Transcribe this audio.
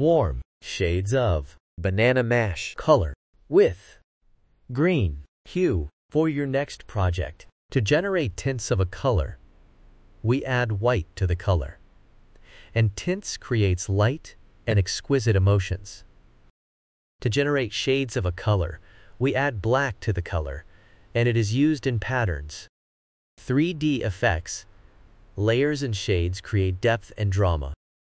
warm shades of banana mash color with green hue for your next project. To generate tints of a color, we add white to the color. And tints creates light and exquisite emotions. To generate shades of a color, we add black to the color, and it is used in patterns. 3D effects, layers and shades create depth and drama.